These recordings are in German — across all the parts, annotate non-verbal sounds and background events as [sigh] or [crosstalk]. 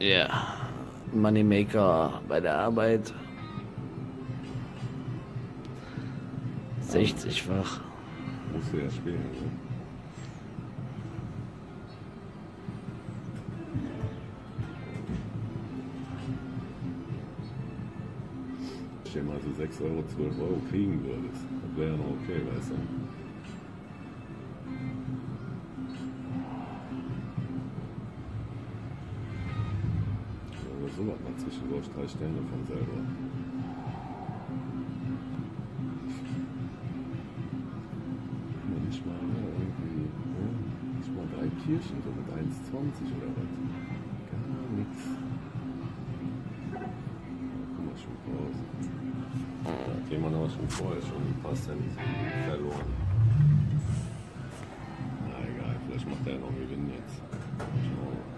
Ja, Moneymaker bei der Arbeit. 60-fach. Musst du ja spielen, ne? Stell dir mal so 6 Euro, 12 Euro kriegen würdest. Das wäre ja noch okay, weißt du? So hat man zwischendurch drei Sterne von selber. Manchmal ne, irgendwie, ne? nicht mal drei Kirchen, so mit 1,20 oder was. Gar nichts. Guck mal, schon Pause. Da hat jemand aber schon vorher schon ein paar Cent verloren. Na egal, vielleicht macht er ja noch Gewinn jetzt. Schauen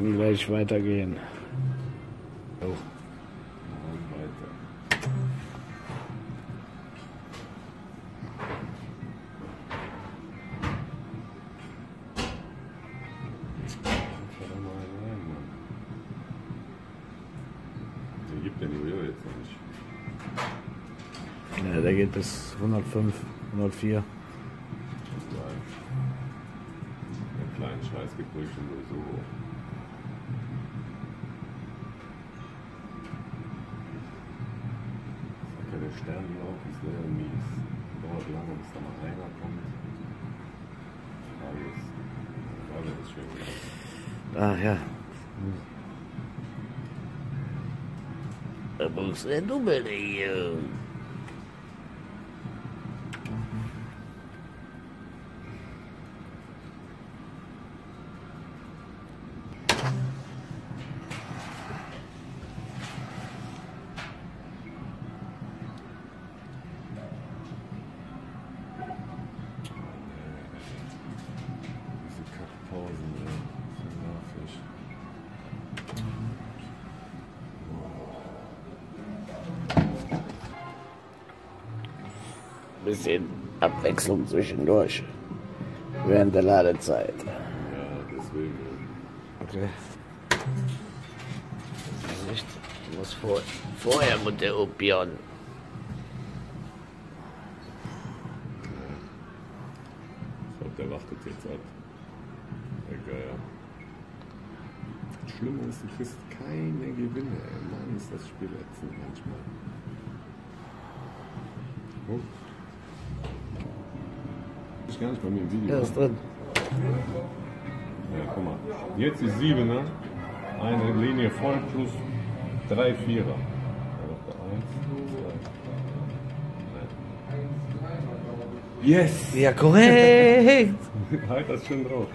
Kann gleich weitergehen. Oh. und weiter. Verdammt mal rein, Mann. Den gibt der New jetzt noch nicht. Ja, der geht bis 105, 104. Geil. Der kleine Scheiß geht ruhig schon so hoch. Ja, der Sternlauf ist sehr mies. Dauert lange, bis da mal einer kommt. Alles. Alles ist schön gemacht. Ah ja. Da muss der Dummel hier. Bisschen Abwechslung zwischendurch. Während der Ladezeit. Ja, deswegen. Okay. Du musst vor, vorher mit der Opion. Ich glaube, der wartet jetzt ab. Der Geier. Das Schlimme ist, du kriegst keine Gewinne, ey. Mann, ist das Spiel ätzend manchmal. Oh. Ist gar nicht bei mir im Video. Ja, ist drin. Ja, guck mal. Jetzt ist 7, ne? Eine Linie voll plus drei Vierer. Doch. Yes! Ja, korrekt. [laughs] Halt das schön drauf.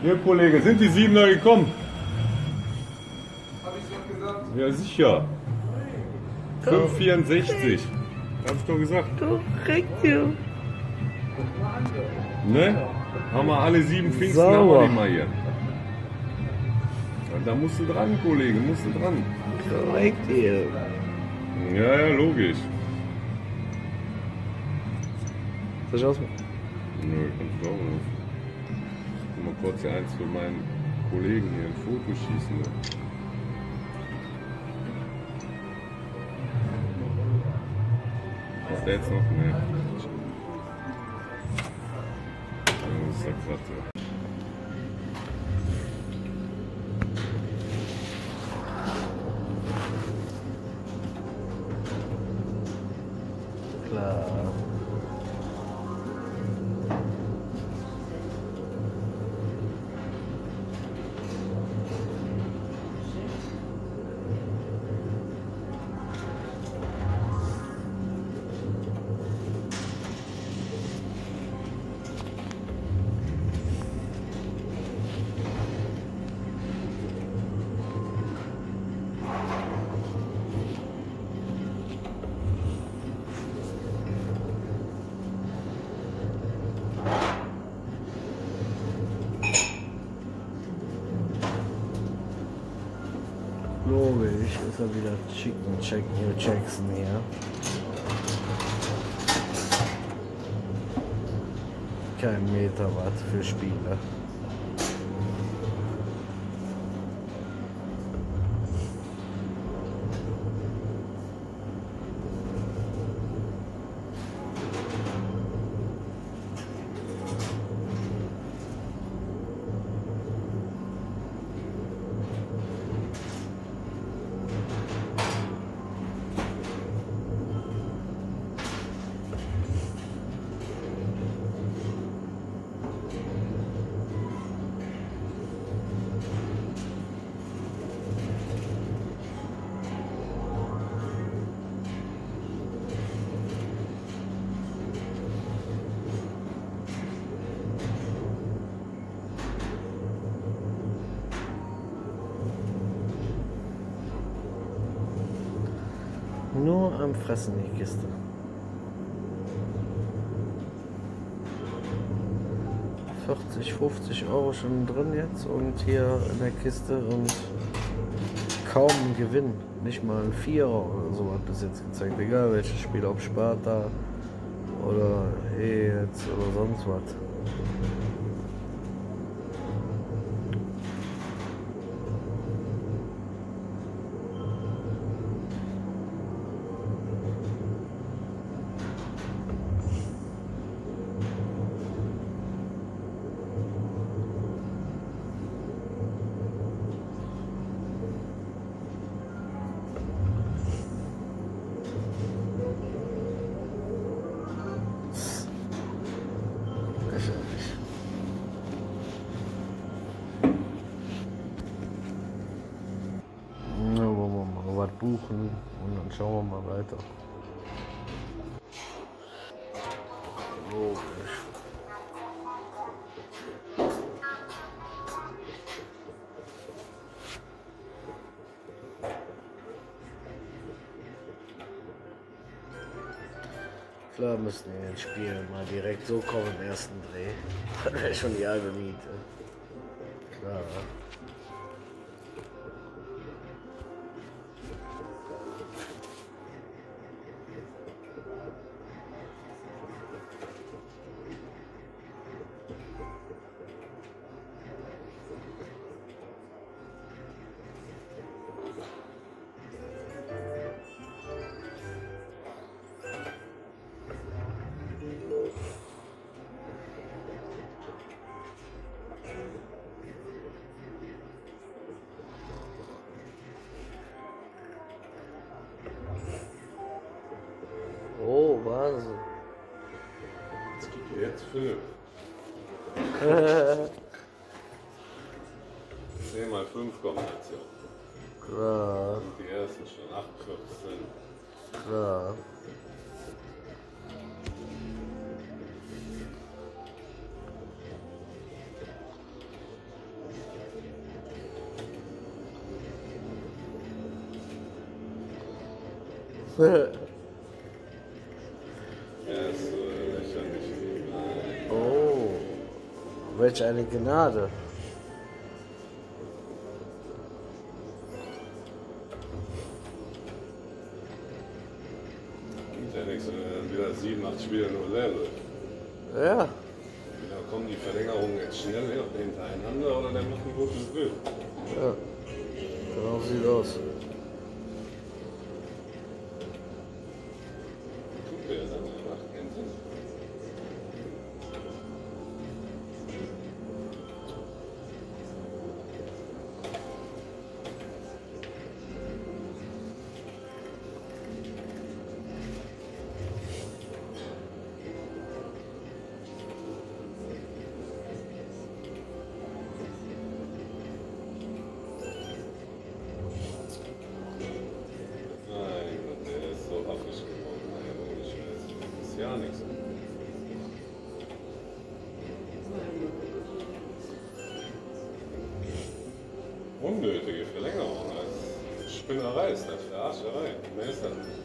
Hier, Kollege, sind die Siebener gekommen? Hab ich schon gesagt? Ja, sicher. 564. Hab ich doch gesagt. korrekt, ja. Ne? Haben wir alle sieben Pfingsten, Sauber. haben wir die mal hier. Da musst du dran, Kollege, musst du dran. Korrekt, hier. Ja, ja, logisch. Soll ich ausmachen? Nö, kannst du auch nicht. Guck mal kurz hier eins für meinen Kollegen hier ein Foto schießen. Ne? Ist der jetzt noch? Ne. Das ruhig. Ist er wieder Chicken Check New Jackson hier. Kein Meterwatt für Spieler. Nur am Fressen die Kiste. Vierzig, 50 Euro schon drin jetzt und hier in der Kiste und kaum Gewinn. Nicht mal ein Vierer oder so hat bis jetzt gezeigt. Egal welches Spiel, ob Sparta oder eh jetzt oder sonst was. Buchen und dann schauen wir mal weiter. Logisch. Klar müssen wir jetzt spielen, mal direkt so kommen im ersten Dreh. [laughs] Schon die halbe Miete. 5. 10 [laughs] mal 5 Kombination. Krass. Und die erste schon 8, 14. Yeah. Welch eine Gnade. Gibt ja nichts, wenn wieder 7, 8 Spiele nur Level. Ja, Entweder kommen die Verlängerungen jetzt schnell hintereinander oder der macht ein gutes Bild. ja. Genau sieht aus. Unnötige Verlängerung. Das ist Spinnerei ist das, Verarscherei. Mehr ist das nicht.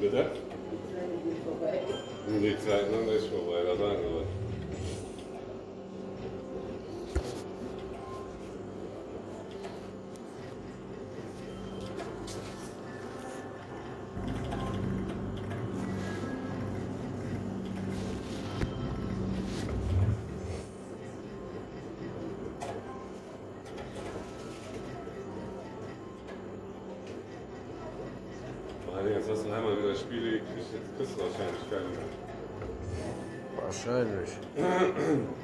Bitte? Die Zeit noch nicht vorbei, das sagen wir. Wieder Spiele gekriegt, jetzt kriegst du wahrscheinlich keine mehr. Wahrscheinlich. [clears throat]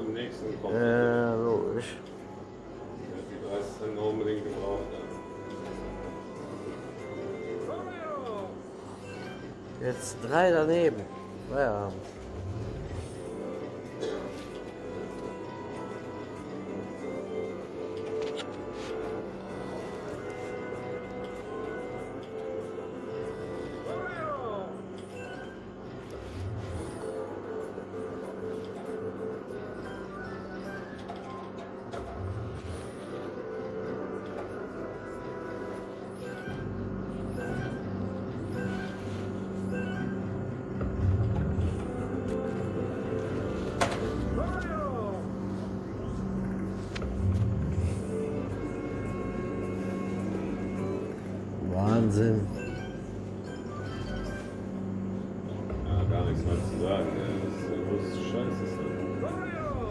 im nächsten kommt. ja, logisch. Die 30 Cent unbedingt gebraucht. Jetzt drei daneben. Feierabend. Wahnsinn. ja, gar nichts mehr zu sagen. Ja. Das ist der größte Scheiß. Ist das.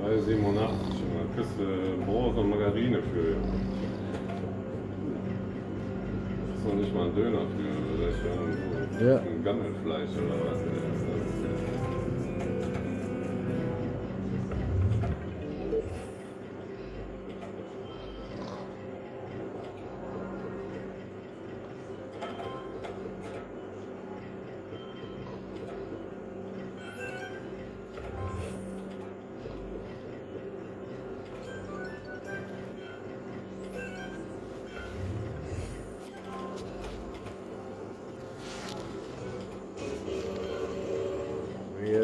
Drei 87 und dann kriegst du Brot und Margarine für. Das ist noch nicht mal ein Döner für. Das ist ja Ja. ein Gammelfleisch oder was.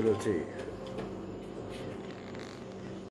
Das ist- Reality.